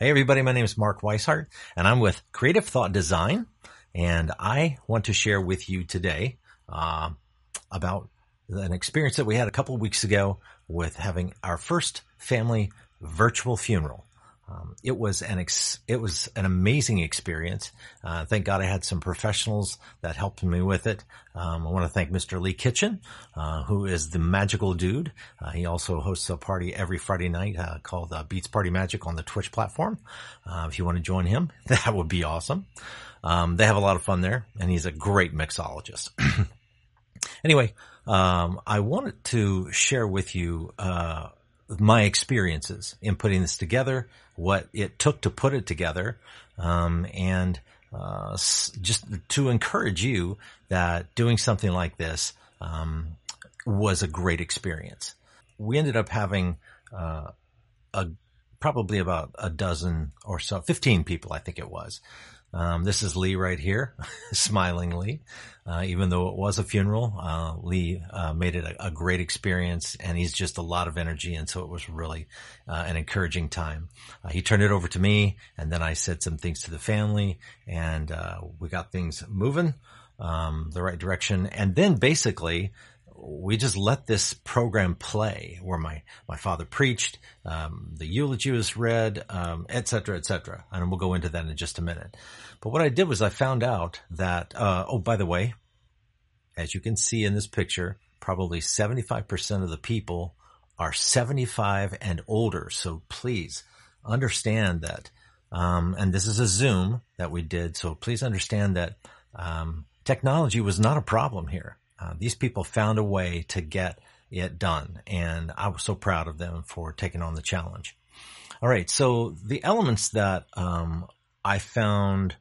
Hey everybody, my name is Mark Wisehart and I'm with Creative Thought Design and I want to share with you today uh, about an experience that we had a couple of weeks ago with having our first family virtual funeral. Um, it was an ex- it was an amazing experience. Uh, thank God I had some professionals that helped me with it. Um, I want to thank Mr. Lee Kitchen, uh, who is the magical dude. Uh, he also hosts a party every Friday night uh, called uh, Beats Party Magic on the Twitch platform. Uh, if you want to join him, that would be awesome. Um, they have a lot of fun there, and he's a great mixologist. anyway, um, I wanted to share with you my experiences in putting this together, what it took to put it together, um, and uh, just to encourage you that doing something like this um, was a great experience. We ended up having uh, a probably about a dozen or so, fifteen people, I think it was, um, this is Lee right here, smilingly. Uh, even though it was a funeral, uh, Lee uh, made it a, a, great experience, and he's just a lot of energy, and so it was really uh, an encouraging time. Uh, he turned it over to me, and then I said some things to the family, and uh, we got things moving um, the right direction. And then basically, we just let this program play where my, my father preached, um, the eulogy was read, um, et cetera, et cetera. And we'll go into that in just a minute. But what I did was I found out that, uh, oh, by the way, as you can see in this picture, probably 75% of the people are 75 and older. So please understand that. Um, and this is a Zoom that we did. So please understand that, um, technology was not a problem here. Uh, these people found a way to get it done. And I was so proud of them for taking on the challenge. All right. So the elements that, um, I found,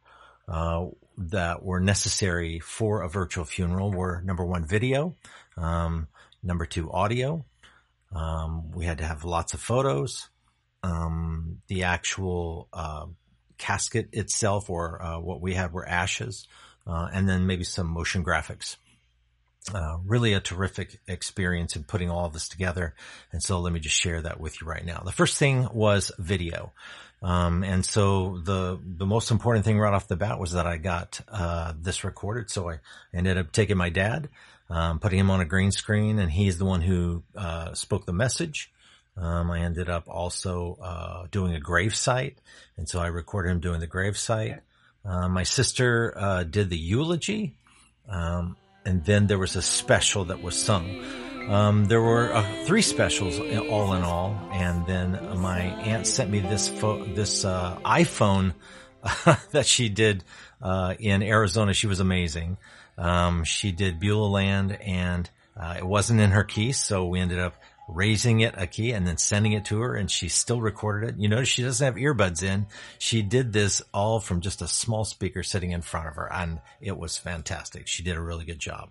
uh, that were necessary for a virtual funeral were number one, video, um, number two, audio. Um, we had to have lots of photos. Um, the actual, uh, casket itself or, uh, what we had were ashes, uh, and then maybe some motion graphics uh, really a terrific experience in putting all of this together. And so let me just share that with you right now. The first thing was video. Um, and so the, the most important thing right off the bat was that I got, uh, this recorded. So I ended up taking my dad, um, putting him on a green screen and he's the one who, uh, spoke the message. Um, I ended up also, uh, doing a grave site. And so I recorded him doing the grave site. Uh, my sister, uh, did the eulogy. Um, and then there was a special that was sung. Um, there were uh, three specials all in all, and then my aunt sent me this fo- this uh, iPhone that she did uh, in Arizona. She was amazing. Um, she did Beulah Land, and uh, it wasn't in her key, so we ended up raising it a key and then sending it to her and she still recorded it. You notice she doesn't have earbuds in. She did this all from just a small speaker sitting in front of her and it was fantastic. She did a really good job.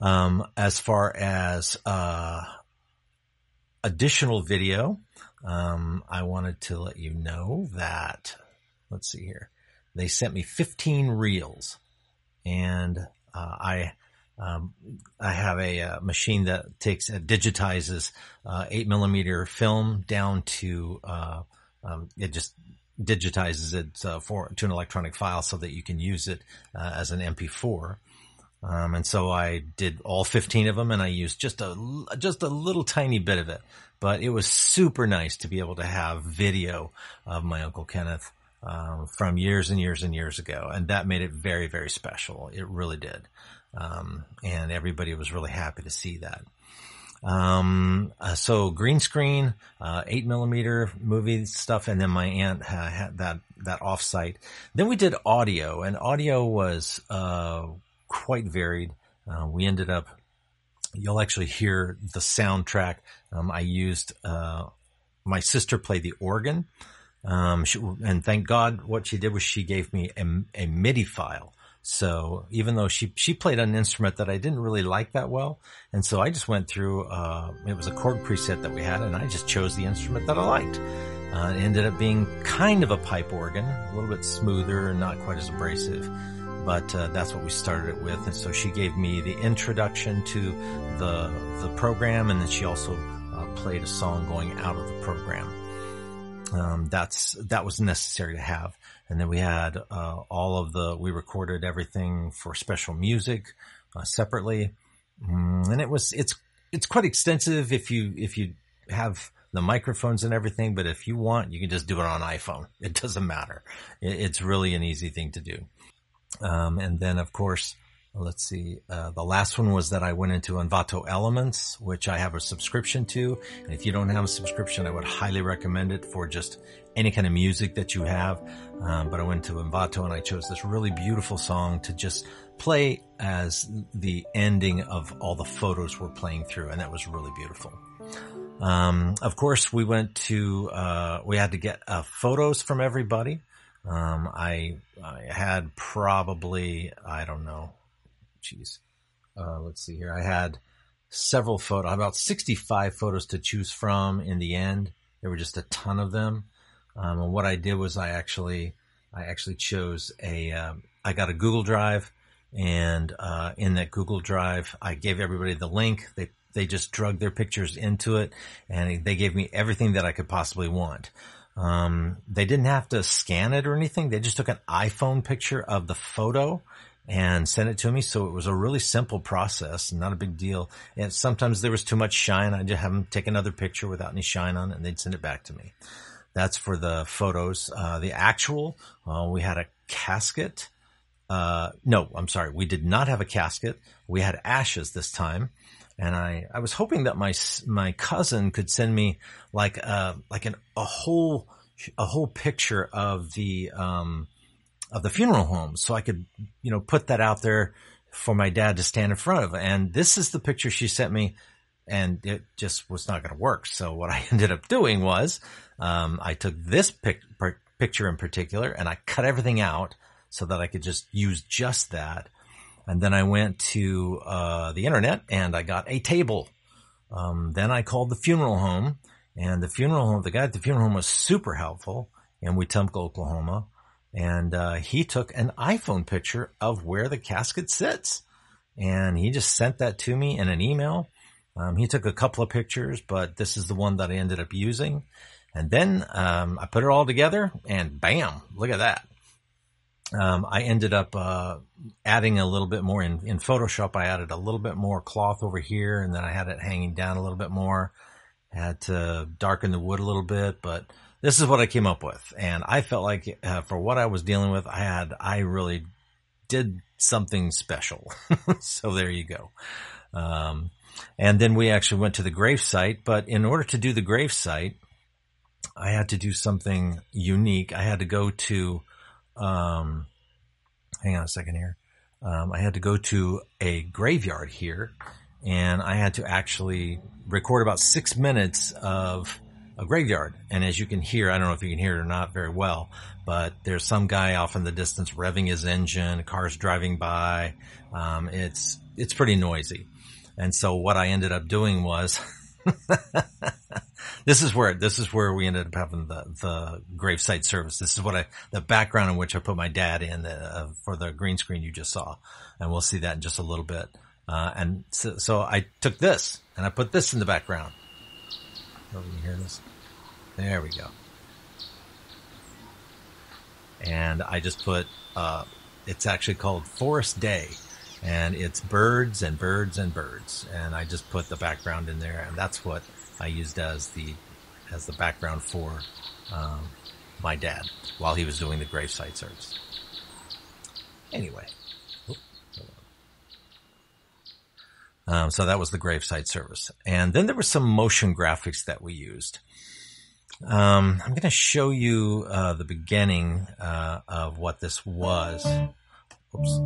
Um, as far as, uh, additional video, um, I wanted to let you know that, let's see here. They sent me 15 reels and, uh, I, um, I have a, a, uh, machine that takes uh, digitizes uh, eight millimeter film down to uh, um, it just digitizes it uh, for to an electronic file so that you can use it uh, as an MP4. Um, and so I did all 15 of them, and I used just a just a little tiny bit of it. But it was super nice to be able to have video of my uncle Kenneth um, from years and years and years ago, and that made it very very special. It really did. Um, and everybody was really happy to see that. Um, uh, so green screen, uh, eight millimeter movie stuff. And then my aunt had that, that offsite. Then we did audio and audio was, uh, quite varied. Uh, we ended up, you'll actually hear the soundtrack. Um, I used, uh, my sister played the organ. Um, she, and thank God what she did was she gave me a, a MIDI file so even though she, she played an instrument that I didn't really like that well. And so I just went through, uh, it was a chord preset that we had and I just chose the instrument that I liked. Uh, it ended up being kind of a pipe organ, a little bit smoother and not quite as abrasive. But uh, that's what we started it with. And so she gave me the introduction to the the program, and then she also uh, played a song going out of the program. Um, that's that was necessary to have. And then we had uh, all of the we recorded everything for special music uh, separately, mm, and it was it's it's quite extensive if you if you have the microphones and everything. But if you want, you can just do it on iPhone. It doesn't matter. It, it's really an easy thing to do. Um, and then of course let's see. Uh, the last one was that I went into Envato Elements, which I have a subscription to. And if you don't have a subscription, I would highly recommend it for just any kind of music that you have. Um, but I went to Envato and I chose this really beautiful song to just play as the ending of all the photos we're playing through. And that was really beautiful. Um, of course, we went to, uh, we had to get uh, photos from everybody. Um, I, I had probably, I don't know, geez, uh, let's see here. I had several photos, about 65 photos to choose from in the end. There were just a ton of them. Um, and what I did was I actually, I actually chose a, um, I got a Google Drive and, uh, in that Google Drive, I gave everybody the link. They, they just drug their pictures into it and they gave me everything that I could possibly want. Um, they didn't have to scan it or anything. They just took an iPhone picture of the photo and sent it to me. So it was a really simple process, not a big deal. And sometimes there was too much shine. I just have them take another picture without any shine on it and they'd send it back to me. That's for the photos. Uh, the actual, uh, we had a casket. Uh, no, I'm sorry. We did not have a casket. We had ashes this time. And I, I was hoping that my, my cousin could send me like, uh, like an, a whole, a whole picture of the, um, of the funeral home so I could, you know, put that out there for my dad to stand in front of. And this is the picture she sent me and it just was not going to work. So what I ended up doing was, um, I took this pic- picture in particular and I cut everything out so that I could just use just that. And then I went to, uh, the internet and I got a table. Um, then I called the funeral home and the funeral home, the guy at the funeral home was super helpful in Wetumka, Oklahoma and uh, he took an iPhone picture of where the casket sits, and he just sent that to me in an email. Um, he took a couple of pictures, but this is the one that I ended up using. And then um, I put it all together, and bam! Look at that. Um, I ended up uh, adding a little bit more in, in Photoshop. I added a little bit more cloth over here, and then I had it hanging down a little bit more. I Had to darken the wood a little bit, but this is what I came up with. And I felt like uh, for what I was dealing with, I had, I really did something special. so there you go. Um, and then we actually went to the grave site, but in order to do the grave site, I had to do something unique. I had to go to, um, hang on a second here. Um, I had to go to a graveyard here and I had to actually record about six minutes of a graveyard. And as you can hear, I don't know if you can hear it or not very well, but there's some guy off in the distance revving his engine, cars driving by. Um, it's, it's pretty noisy. And so what I ended up doing was, this is where, this is where we ended up having the, the gravesite service. This is what I, the background in which I put my dad in uh, for the green screen you just saw. And we'll see that in just a little bit. Uh, and so, so I took this and I put this in the background. Oh, you hear this? There we go. And I just put, uh, it's actually called Forest Day. And it's birds and birds and birds. And I just put the background in there. And that's what I used as the, as the background for, um, my dad while he was doing the gravesite service. Anyway. Um, so that was the gravesite service. And then there were some motion graphics that we used. Um, I'm going to show you uh, the beginning uh, of what this was. Oops.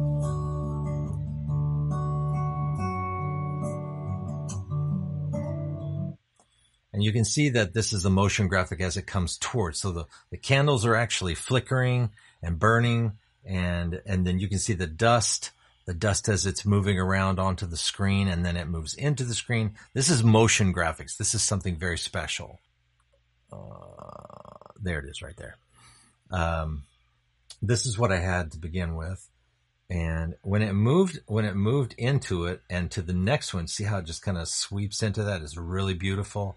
And you can see that this is the motion graphic as it comes towards. So the, the candles are actually flickering and burning and, and then you can see the dust, the dust as it's moving around onto the screen and then it moves into the screen. This is motion graphics. This is something very special. Uh, there it is right there. Um, this is what I had to begin with. And when it moved, when it moved into it and to the next one, see how it just kind of sweeps into that is really beautiful.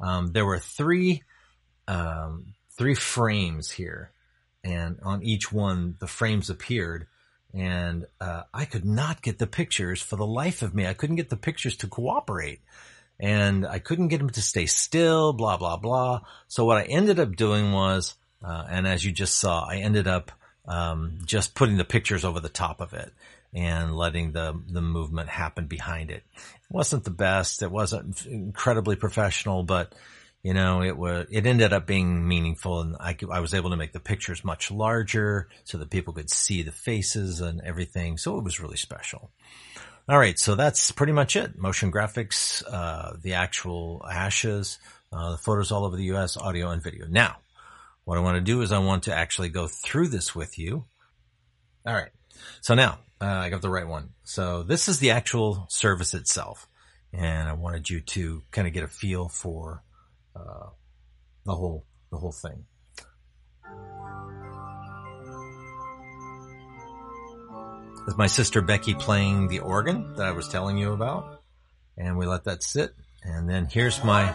Um, there were three, um, three frames here, and on each one the frames appeared, and uh, I could not get the pictures for the life of me. I couldn't get the pictures to cooperate, and I couldn't get them to stay still. Blah blah blah. So what I ended up doing was, uh, and as you just saw, I ended up um, just putting the pictures over the top of it and letting the the movement happen behind it. It wasn't the best. It wasn't incredibly professional, but you know, it was, it ended up being meaningful and I, I was able to make the pictures much larger so that people could see the faces and everything. So it was really special. All right. So that's pretty much it. Motion graphics, uh, the actual ashes, uh, the photos all over the U.S., audio and video. Now, what I want to do is I want to actually go through this with you. All right. So now uh, I got the right one. So this is the actual service itself. And I wanted you to kind of get a feel for uh, the whole the whole thing. Is my sister Becky playing the organ that I was telling you about, and we let that sit. And then here's my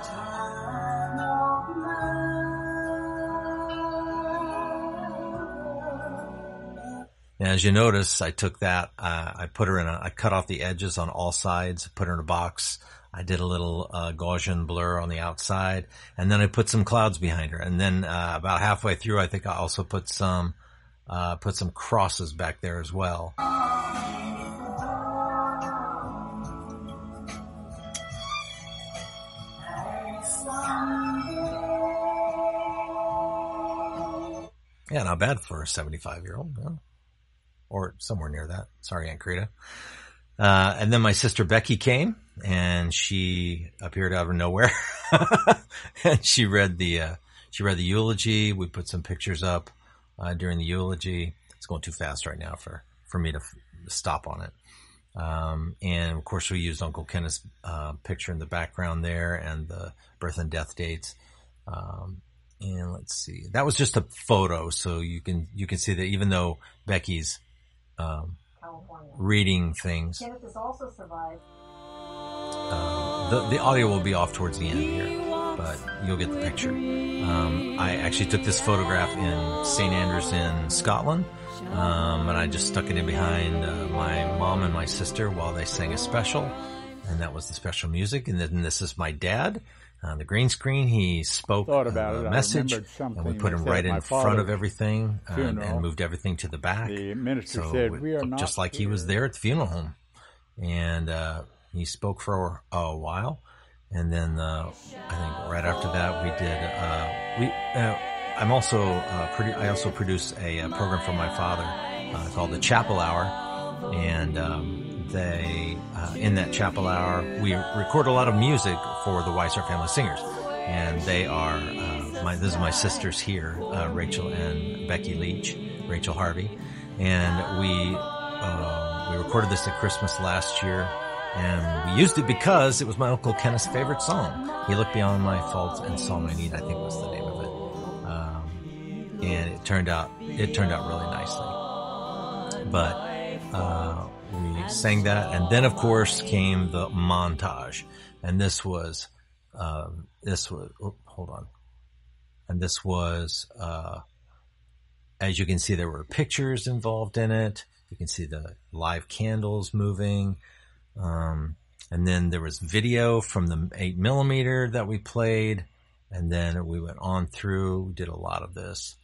as you notice, I took that, uh, I put her in a, I cut off the edges on all sides, put her in a box, I did a little uh, Gaussian blur on the outside, and then I put some clouds behind her. And then uh, about halfway through, I think I also put some uh, put some crosses back there as well. Yeah, not bad for a 75 year old, yeah. or somewhere near that. Sorry, Aunt Krita. Uh, and then my sister Becky came and she appeared out of nowhere and she read the, uh, she read the eulogy. We put some pictures up, uh, during the eulogy. It's going too fast right now for, for me to f- stop on it. Um, and of course we used Uncle Kenneth's, uh, picture in the background there and the birth and death dates. Um, and let's see, that was just a photo. So you can, you can see that even though Becky's, um, reading things. Kenneth has also survived. Uh, the, the audio will be off towards the end here, but you'll get the picture. Um, I actually took this photograph in St. Andrews in Scotland, um, and I just stuck it in behind uh, my mom and my sister while they sang a special, and that was the special music. And then this is my dad on the green screen. He spoke about a message, and we put him right in front of everything um, and moved everything to the back. The minister so said, "We are just like he was there at the funeral home." And uh, he spoke for a while, and then uh, I think right after that we did. Uh, we uh, I'm also uh, produ- I also produce a, a, program for my father uh, called the Chapel Hour, and. Um, they uh, in that chapel hour we record a lot of music for the Wisehart Family Singers, and they are uh, my this is my sisters here, uh, Rachel and Becky Leach, Rachel Harvey, and we uh, we recorded this at Christmas last year. And we used it because it was my Uncle Kenneth's favorite song. He looked beyond my faults and saw my need. I think was the name of it. Um, and it turned out it turned out really nicely. But uh, we sang that, and then of course came the montage, and this was uh, this was oh, hold on, and this was uh, as you can see there were pictures involved in it. You can see the live candles moving, um, and then there was video from the eight millimeter that we played, and then we went on through. We did a lot of this.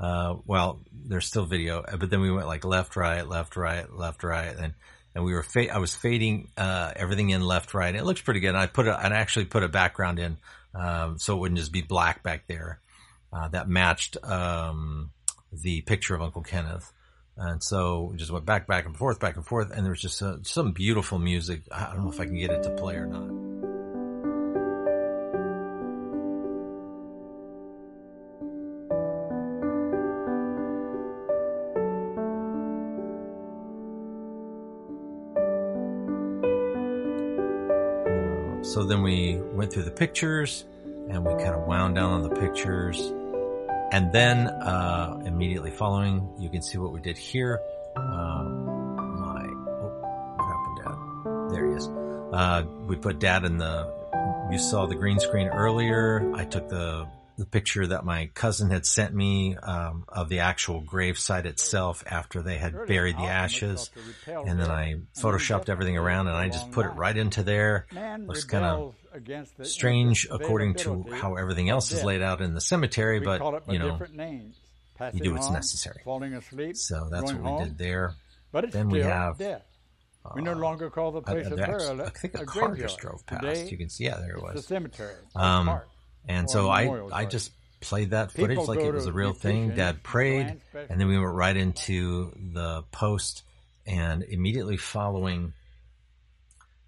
Uh, well, there's still video, but then we went like left, right, left, right, left, right, and and we were fa- I was fading uh, everything in left, right. and It looks pretty good. And I put a, I actually put a background in um, so it wouldn't just be black back there. Uh, that matched um, the picture of Uncle Kenneth. And so we just went back, back and forth, back and forth, and there was just uh, some beautiful music. I don't know if I can get it to play or not. Then we went through the pictures and we kind of wound down on the pictures. And then, uh, immediately following, you can see what we did here. Uh, my, oh, what happened, Dad? There he is. Uh, we put Dad in the, you saw the green screen earlier. I took the, the picture that my cousin had sent me um, of the actual gravesite itself after they had buried the ashes, and then I photoshopped everything around and I just put it right into there. Looks kind of strange according to how everything else is laid out in the cemetery, but you know, you do what's necessary. So that's what we did there. Then we have. We no longer call the place uh, of burial. I think a, a car just drove past. Today, you can see, yeah, there it was. a cemetery. Um. And so I, I just played that footage like go it was to a real thing. Dad prayed, and then we went right into the post, and immediately following,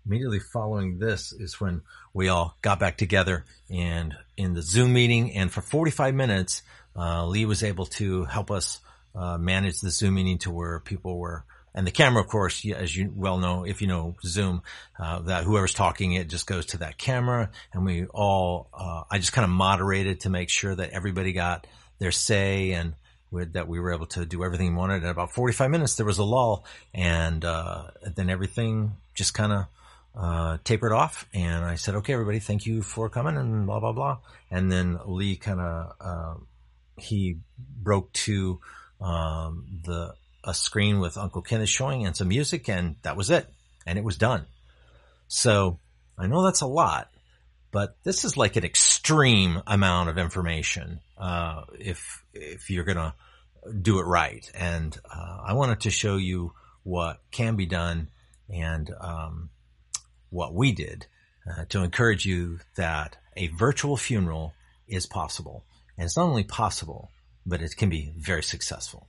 immediately following this is when we all got back together and in the Zoom meeting, and for 45 minutes, uh, Lee was able to help us uh, manage the Zoom meeting to where people were. And the camera, of course, as you well know, if you know Zoom, uh, that whoever's talking, it just goes to that camera. And we all, uh, I just kind of moderated to make sure that everybody got their say and that we were able to do everything we wanted. In about 45 minutes, there was a lull and, uh, then everything just kind of, uh, tapered off. And I said, okay, everybody, thank you for coming and blah, blah, blah. And then Lee kind of, uh, he broke to, um, the, a screen with Uncle Kenneth showing and some music, and that was it. And it was done. So I know that's a lot, but this is like an extreme amount of information uh, if if you're gonna do it right. And uh, I wanted to show you what can be done and um, what we did uh, to encourage you that a virtual funeral is possible, and it's not only possible, but it can be very successful.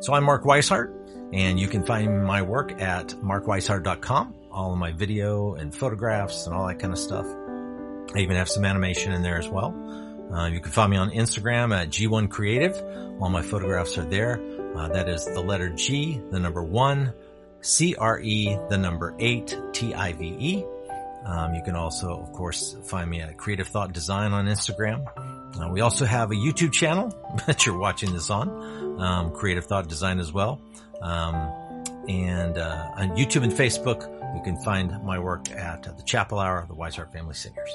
So I'm Mark Wisehart, and you can find my work at markwisehart.com. All of my video and photographs and all that kind of stuff. I even have some animation in there as well. Uh, you can find me on Instagram at G1 Creative. All my photographs are there. Uh, that is the letter G, the number one, C-R-E, the number eight, T-I-V-E. Um, you can also, of course, find me at Creative Thought Design on Instagram. Uh, we also have a YouTube channel that you're watching this on, um, Creative Thought Design as well. Um, and uh, on YouTube and Facebook, you can find my work at the Chapel Hour the Wisehart Family Singers.